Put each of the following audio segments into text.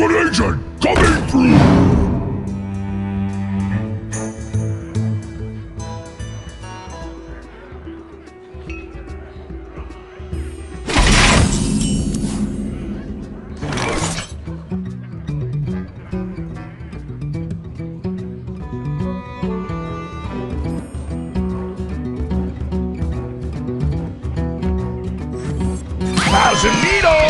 Good agent coming through! Thousand needles.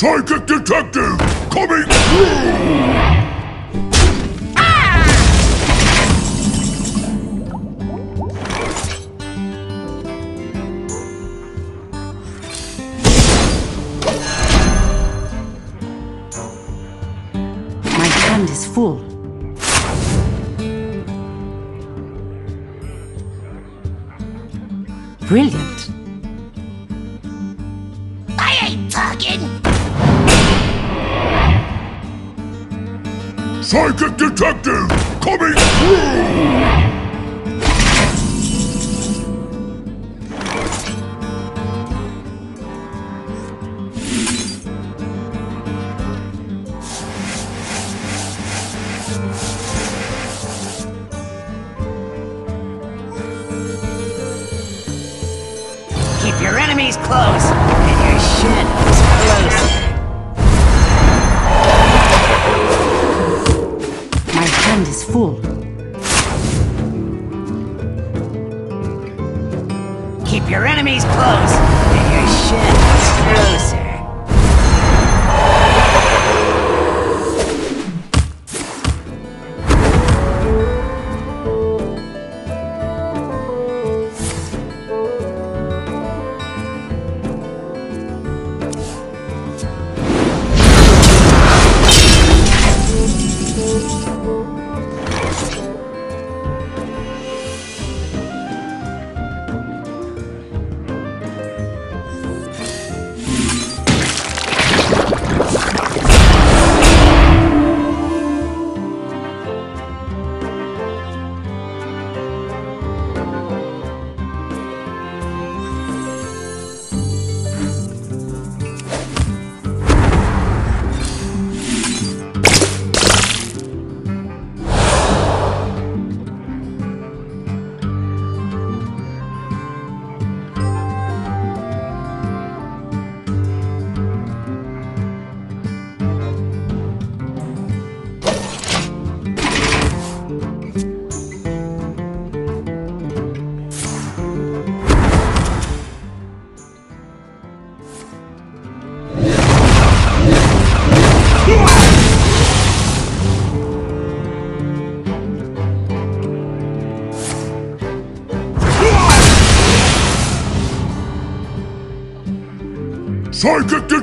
Psychic Detective coming through! Psychic Detective coming through! Keep your enemies close, and your shit closer.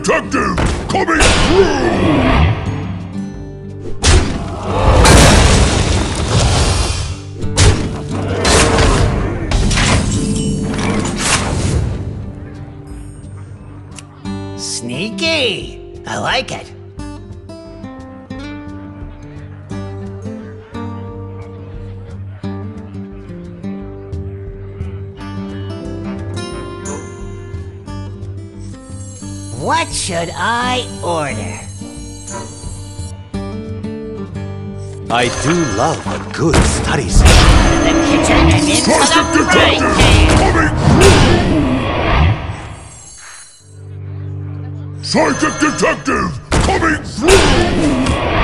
detective coming through! Sneaky! I like it. What should I order? I do love a good study session. The kitchen and into the Psychic frying detective pan. coming through! Psychic detective coming through!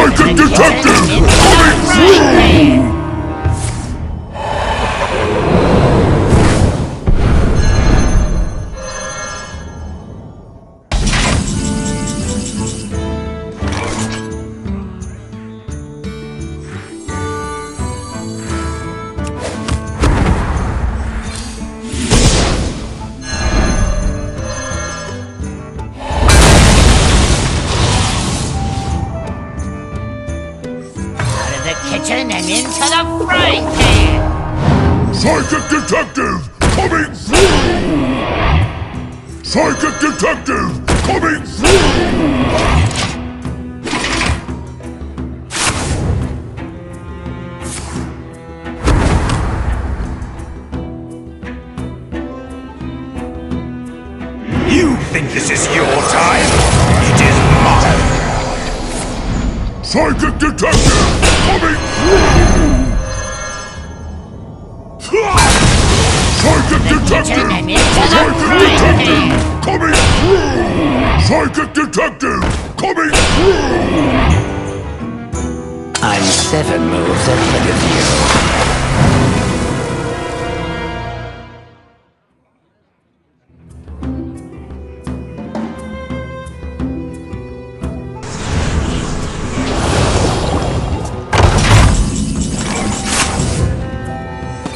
Psychic detective Into the coming through! Coming through! Psychic detective coming through! You think this is your time? It is mine. Psychic detective coming through! Detective Psychic detective coming through! Psychic detective coming through! I'm seven moves ahead of you.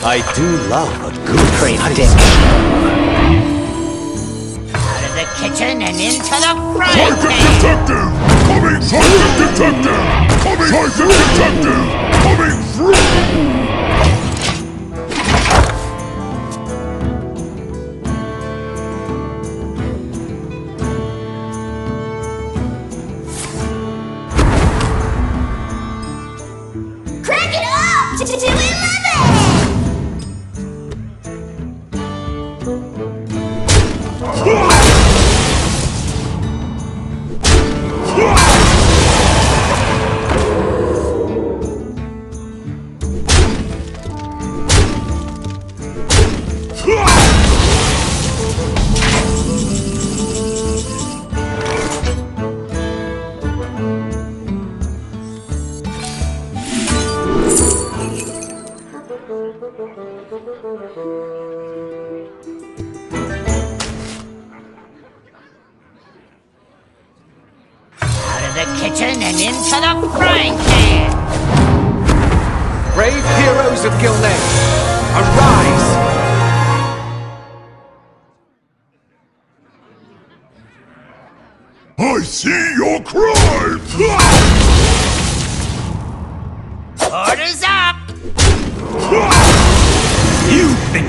I do love a good study Predict. session. Out of the kitchen and into the frying Psychic pan. detective coming! Psychic detective coming! Psychic detective coming through!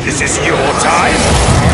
This is your time?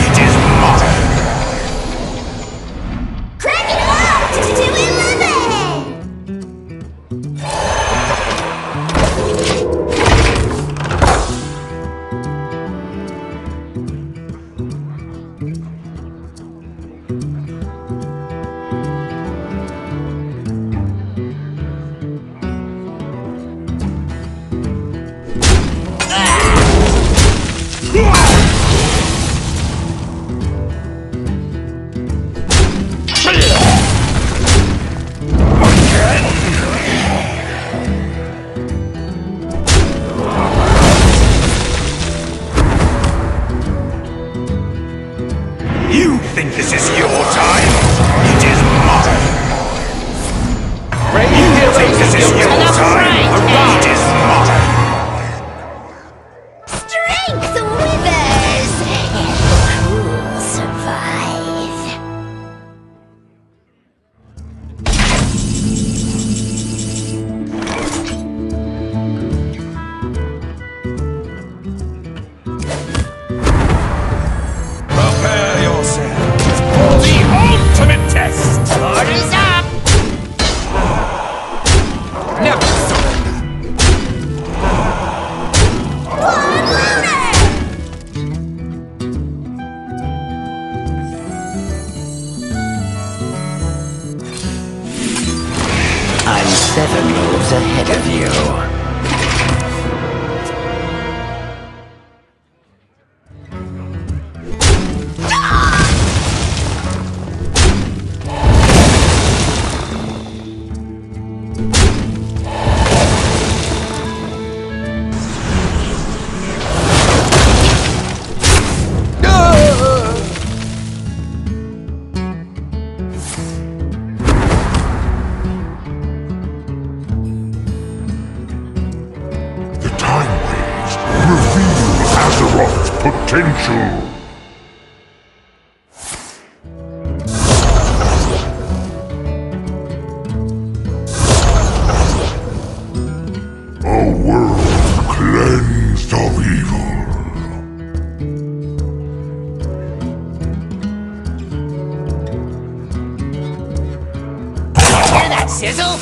Sizzle?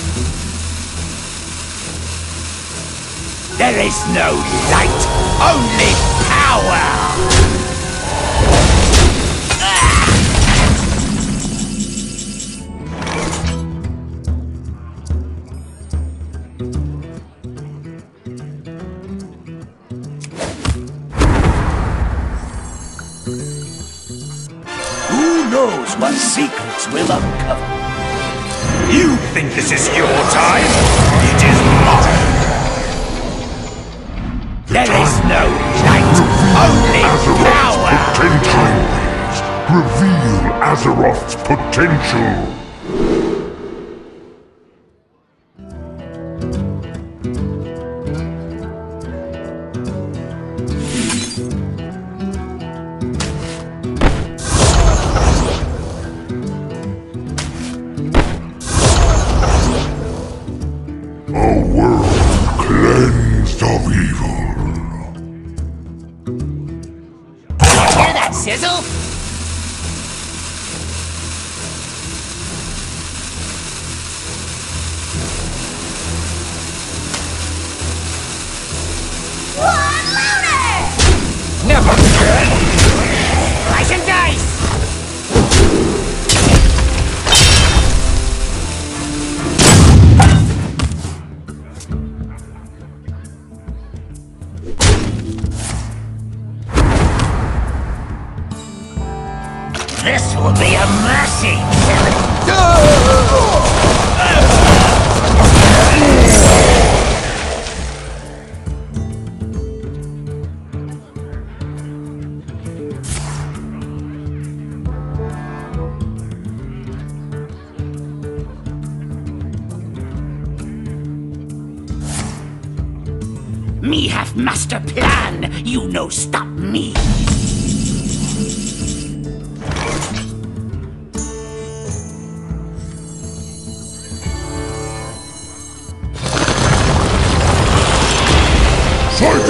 There is no light, only power! Who knows what secrets will uncover? You think this is your time? It is mine! There is no light, only Azeroth's power! potential. Reveal Azeroth's potential. A world cleansed of evil. Hear that sizzle? This will be a mercy! Psychic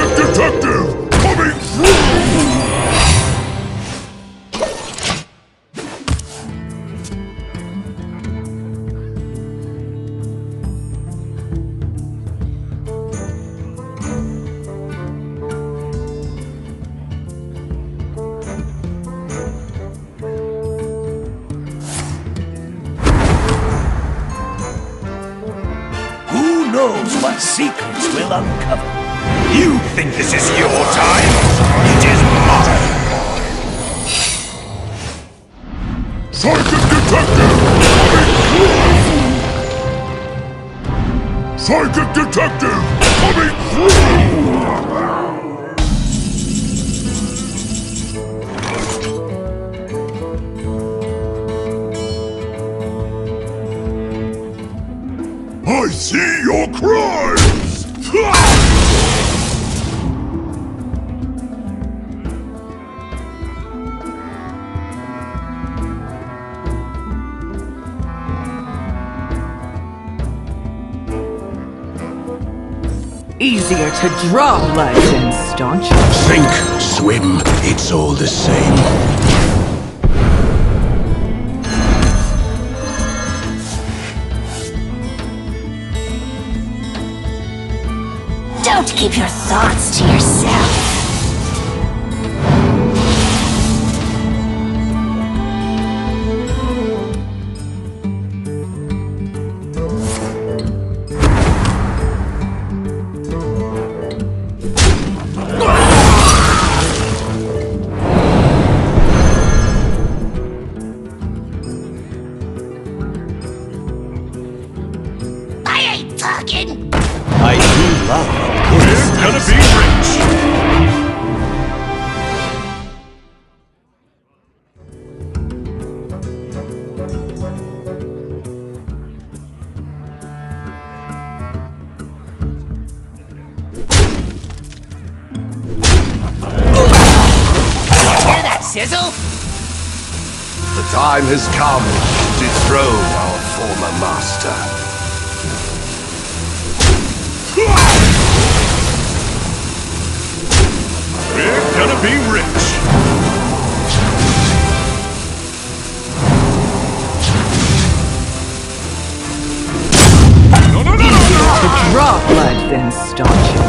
Psychic Detective Easier to draw blood than staunch. Sink, swim, it's all the same. Don't keep your thoughts to yourself. Has come to dethrone our former master. We're gonna be rich. No, no, no, no, no! Draw blood, then staunch